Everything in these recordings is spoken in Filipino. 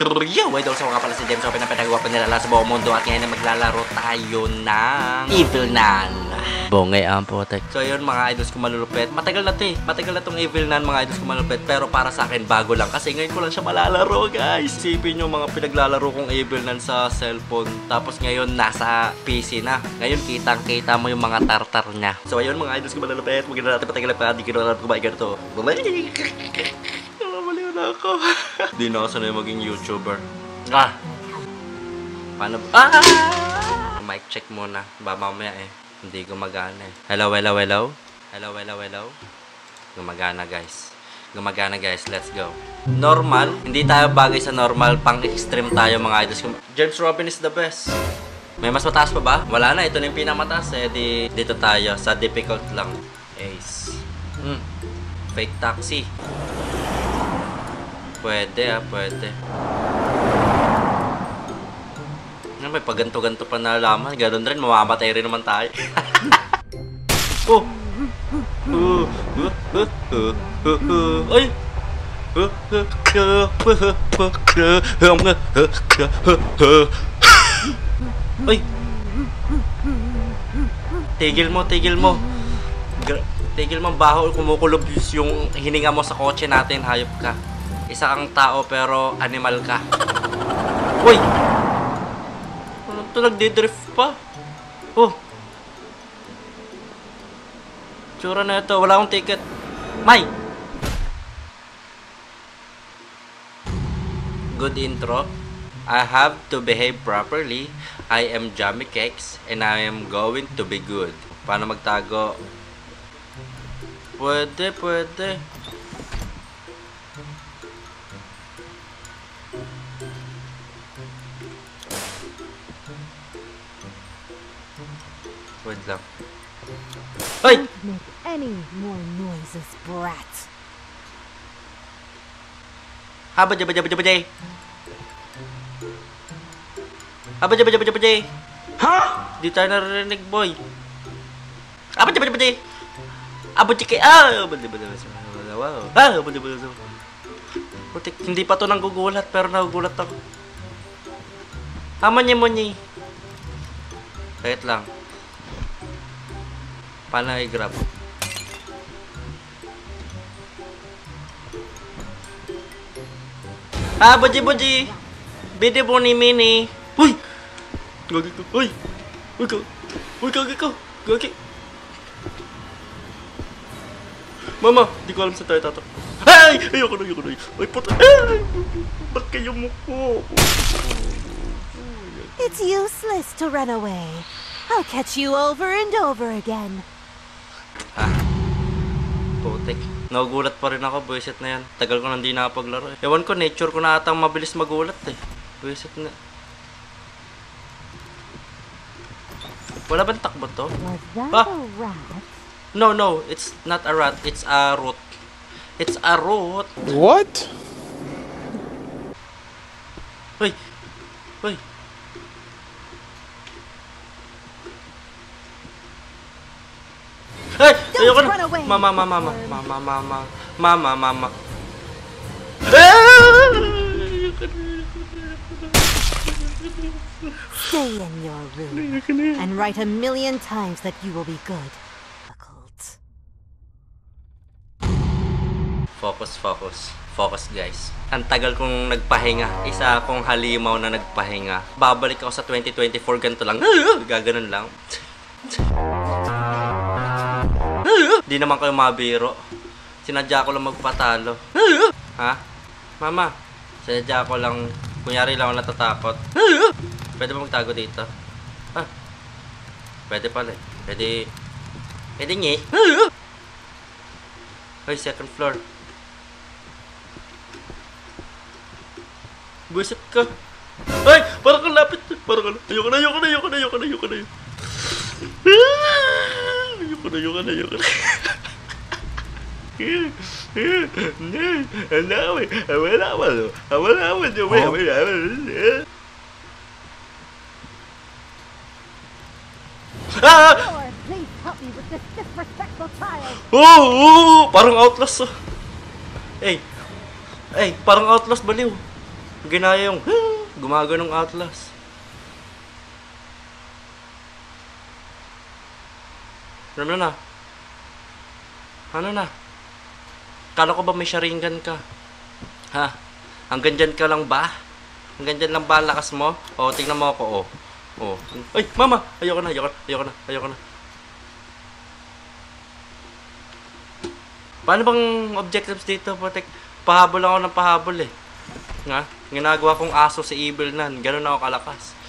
Yo! Idol, so nga pala si James Open na pinagawa pa nila sa buong mundo at ngayon na maglalaro tayo ng Evil Nan. Bongay ang potek. So yun mga idols ko malulupit. Matagal na to eh. Matagal na tong Evil Nan mga idols ko malulupit. Pero para sa akin bago lang kasi ngayon ko lang siya malalaro guys. Isipin nyo mga pinaglalaro kong Evil Nan sa cellphone. Tapos ngayon nasa PC na. Ngayon kitang kita mo yung mga tartar niya. So ayun mga idols ko malulupit. Maganda natin patagal pa. Di ko kumain ganito. Bumalik! Na ako. Di na ako sanay maging YouTuber. Ah! Paano ba? Ah! Mic check muna. Ba mamaya eh. Hindi gumagana eh. Hello, hello, hello? Hello, hello, hello? Gumagana guys. Gumagana guys. Let's go. Normal. Hindi tayo bagay sa normal. Pang extreme tayo mga idols. James Robin is the best. May mas mataas pa ba? Wala na. Ito na yung pinamataas eh. Di, dito tayo. Sa difficult lang. Ace. Hmm. Fake taxi. Pwede ah, pwede. Ano may paganto-ganto pa na laman. Ganun rin, mamamatay rin naman tayo. oh! Ay! Ay! Tigil mo, tigil mo. Tigil mo, baho, kumukulob yung hininga mo sa kotse natin, hayop ka. Isa kang tao pero animal ka. Uy! Ano to nagdidrift pa? Oh! Tsura na ito, wala akong ticket. May! Good intro. I have to behave properly. I am Jammy Cakes and I am going to be good. Paano magtago? Pwede, pwede. Wait lang. Ay! Don't make any more noises, brat. Haba jaba jaba jaba jay. Haba jaba jaba jaba jay. Ha? Di tayo narinig, boy. Haba jaba jaba jay. Abo chike. Ah! Haba jaba jaba jaba. Wow. Ah! Haba jaba jaba. Putik, hindi pa to nanggugulat pero nagugulat ako. Haman niya mo niya. Wait lang. Paano i-grab? Ah, Boji Boji! Bide po ni Mini. Uy! Gagi ko. Uy! Uy ka! Uy, gagi ko! Gagi! Mama, di ko alam sa tayo tato. Ay! Ayoko na, ayoko na. Ay, puta! Ay! Ba't kayo ko? It's useless to run away. I'll catch you over and over again. Putik. Nagugulat pa rin ako, buwisit na yan. Tagal ko nang di nakapaglaro. eh. Ewan ko, nature ko na atang mabilis magulat eh. Buwisit na. Wala bang takbo to? Ah. No, no. It's not a rat. It's a root. It's a root. What? Ay! Don't Ayoko run na! away, Mama, mama, mama, mama, mama, mama, mama. Stay in your room and write a million times that you will be good. Occult. Focus, focus. Focus, guys. Ang tagal kong nagpahinga. Isa akong halimaw na nagpahinga. Babalik ako sa 2024, ganito lang. Gaganon lang. Di naman kayo mabiro. Sinadya ko lang magpatalo. Ha? Mama, sinadya ko lang, kunyari lang ako natatakot. Pwede ba magtago dito? Ah, pwede pala eh. Pwede, pwede ngi. Hoy, second floor. Buisit ka. Ay! Parang kang lapit. Parang kang... Ayoko na, ayoko na, ayoko na, ayoko na, ayoko na. Ayoko na, Ayoko na, ayoko na. Ang dami. Wala, wala. Wala, wala. Wala, wala. Ah! Oo, oh, oh, parang outlast. Oh. Ay, ay, parang outlast baliw. Ginaya yung, gumagano ng outlast. Ano na? Ano na? Kala ko ba may sharingan ka? Ha? Hanggang dyan ka lang ba? Hanggang dyan lang ba lakas mo? O, tingnan mo ako, o. O. Ay, mama! Ayoko na, ayoko na, ayoko na, ayoko na. Paano bang objectives dito, Potek? Pahabol ako ng pahabol eh. Nga, ginagawa kong aso si Evil nan. Ganun ako kalakas.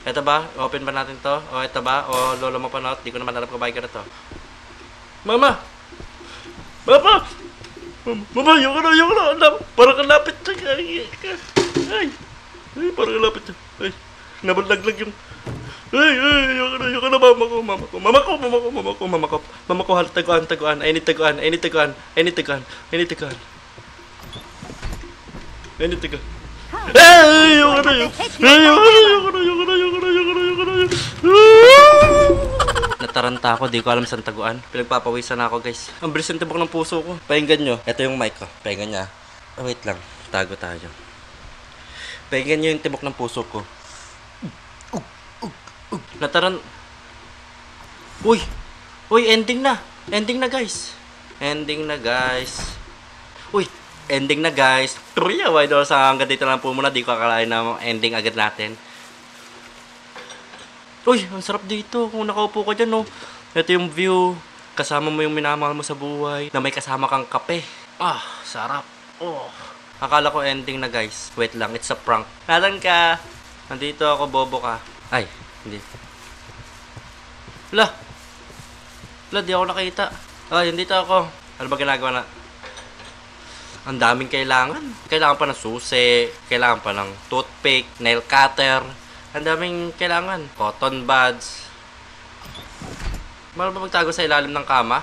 Ito ba? Open ba natin to? O ito ba? O lolo mo pa na? Di ko naman alam kung bakit ka na to. Mama! Mama, mama, na, ayoko na. Alam, parang kalapit na. Ay, ay, ay, parang kalapit na. Ay, nabalaglag yung... Ay, ay, ayoko na, ayoko na, mama ko, mama ko, mama ko, mama ko, mama ko, mama ko, mama ko, halat taguan, taguan, I need taguan, I need taguan, I need taguan, I need taguan. I need taguan. Eh, ayoko na yun. Ayoko na, ayoko na, ayoko na, ayoko na, ayoko na, ayoko na. Nataranta ako, di ko alam saan taguan. Pinagpapawisan ako guys. Ang bilis ng ng puso ko. Pahingan nyo. Ito yung mic ko. Pahingan niya. Oh, wait lang. Tago tayo. Pahingan nyo yung tibok ng puso ko. Nataran... Uy! Uy, ending na! Ending na guys! Ending na guys! Uy, Ending na, guys. Tuloy why daw sa hanggang dito lang po muna. Di ko akalain na ending agad natin. Uy, ang sarap dito. Kung nakaupo ka dyan, no. Ito yung view. Kasama mo yung minamahal mo sa buhay. Na may kasama kang kape. Ah, sarap. Oh. Akala ko ending na, guys. Wait lang, it's a prank. Nasan ka? Nandito ako, bobo ka. Ay, hindi. Wala. Wala, di ako nakita. Ay, nandito ako. Ano ba ginagawa na? Ang daming kailangan. Kailangan pa ng susi, kailangan pa ng toothpick, nail cutter. Ang daming kailangan. Cotton buds. Mahal ba magtago sa ilalim ng kama?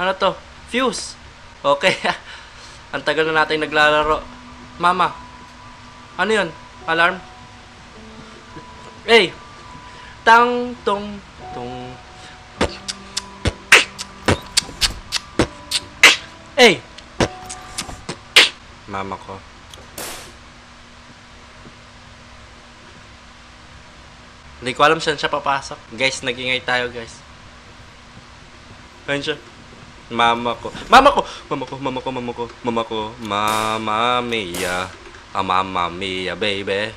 Ano to? Fuse. Okay. Ang tagal na natin naglalaro. Mama. Ano yun? Alarm? Hey! Tang, tong, tong. Hey! Mama ko. Hindi ko alam saan siya papasok. Guys, nagingay tayo, guys. Ayun siya. Mama ko. Mama ko! Mama ko, mama ko, mama ko. Mama ko. Mama Mia. Ah, Mama Mia, baby.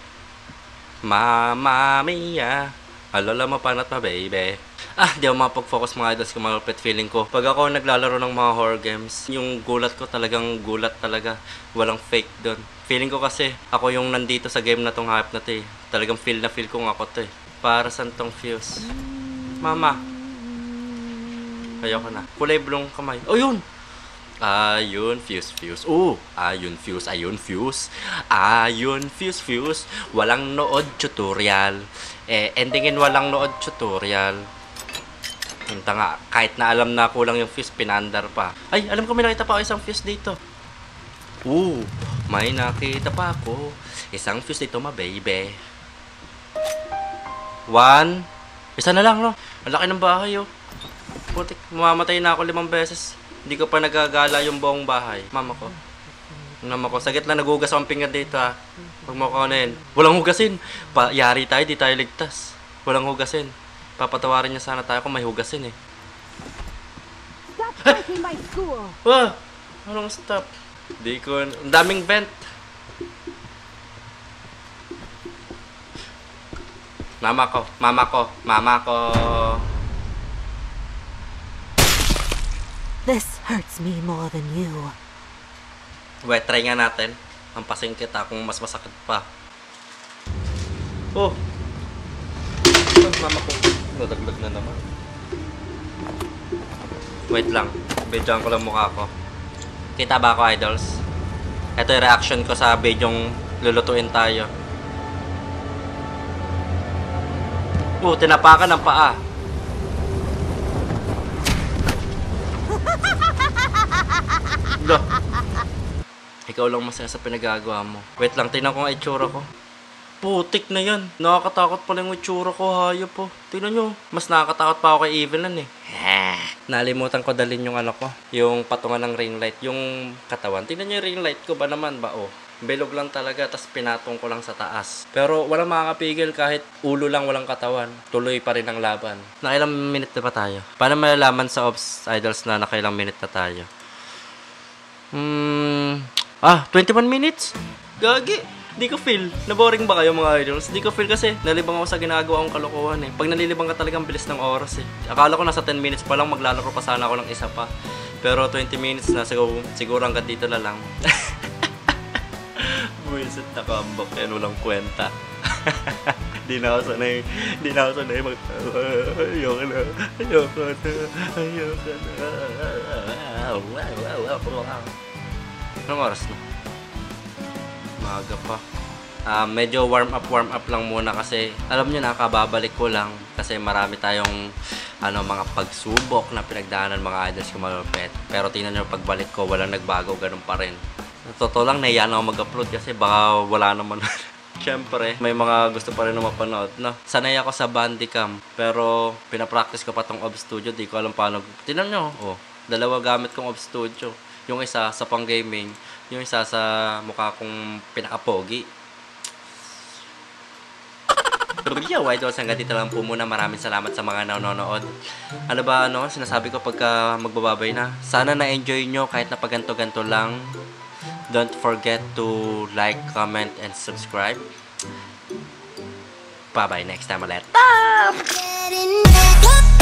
Mama Mia. Alala mo pa na to, baby. Ah, di ako mapag-focus mga idols kung malupit feeling ko. Pag ako naglalaro ng mga horror games, yung gulat ko talagang gulat talaga. Walang fake doon. Feeling ko kasi, ako yung nandito sa game na tong hype na to eh. Talagang feel na feel kong ako to eh. Para saan tong fuse? Mama. Ayoko na. Kulay blong kamay. Oh, yun! Ayun, fuse, fuse. Oh, ayun, fuse, ayun, fuse. Ayun, fuse, fuse. Walang nood tutorial. Eh, endingin walang nood tutorial. Punta nga, kahit na alam na kulang yung fuse, pinandar pa. Ay, alam ko may nakita pa ako isang fuse dito. Oo, may nakita pa ako. Isang fuse dito, ma baby. One. Isa na lang, no? Ang laki ng bahay, oh. Putik, mamamatay na ako limang beses. Hindi ko pa nagagala yung buong bahay. Mama ko. Mama ko, sagit lang nagugas ang pinggan dito, ha. Huwag mo ano Walang hugasin. Pa, yari tayo, di tayo ligtas. Walang hugasin. Papatawarin niya sana tayo kung may hugasin, eh. Stop breaking my school! Ah! Anong stop? Di ko... Ang daming vent. Mama ko, mama ko, mama ko. This hurts me more than you. Wait, try nga natin. Hampasin kita kung mas masakit pa. Oh! Ah, mama ko. Nadagdag na naman. Wait lang. Videoan ko lang mukha ko. Kita ba ako, idols? Ito yung reaction ko sa videong lulutuin tayo. Oh, tinapakan ng paa. Lo. Ikaw lang masaya sa pinagagawa mo. Wait lang, tingnan ko nga itsura ko. Putik na yan. Nakakatakot pala yung itsura ko, hayop po. Tingnan nyo, mas nakakatakot pa ako kay Evelyn eh. Nalimutan ko dalhin yung ano ko, yung patungan ng ring light, yung katawan. Tingnan nyo yung ring light ko ba naman ba, oh. Bilog lang talaga, tas pinatong ko lang sa taas. Pero walang makakapigil kahit ulo lang walang katawan. Tuloy pa rin ang laban. Nakailang minute na ba tayo? Paano malalaman sa Ops Idols na nakailang minute na tayo? Hmm... Ah, 21 minutes? Gagi! Di ko feel. Naboring ba kayo mga idols? Di ko feel kasi nalibang ako sa ginagawa kong kalokohan eh. Pag nalilibang ka talagang bilis ng oras eh. Akala ko nasa 10 minutes pa lang maglalaro pa sana ako ng isa pa. Pero 20 minutes na siguro, siguro hanggang dito na lang. Buwisit na comeback yan, walang kwenta. di na ako sanay, di na ako sanay mag... Ayoko na, ayoko na, ayoko na. Anong oras na? Maaga pa. Ah, medyo warm up warm up lang muna kasi alam niyo na kababalik ko lang kasi marami tayong ano mga pagsubok na pinagdaanan mga idols ko malupet. Pero tingnan niyo pagbalik ko walang nagbago ganun pa rin. Totoo lang nahiya na ako mag-upload kasi baka wala naman. Siyempre, may mga gusto pa rin na mapanood, no? Sanay ako sa Bandicam, pero pinapractice ko pa tong Ob Studio, di ko alam paano. Tingnan nyo, oh, dalawa gamit kong Ob Studio. Yung isa sa pang gaming, yung isa sa mukha kong pinakapogi. Why don't hanggang dito lang po muna. Maraming salamat sa mga nanonood. Ano ba, ano, sinasabi ko pagka magbababay na. Sana na-enjoy nyo kahit na paganto-ganto lang. Don't forget to like, comment, and subscribe. Bye-bye. Next time ulit. Getting